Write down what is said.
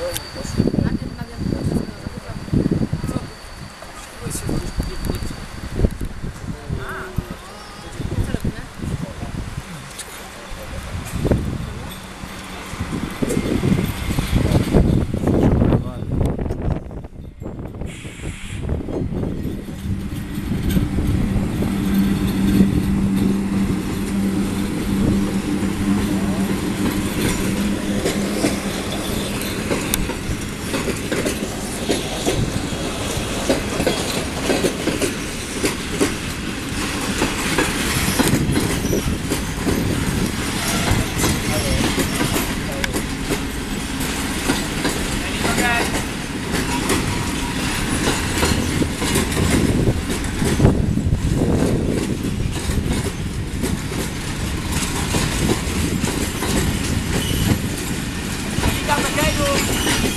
Najpierw Thank you.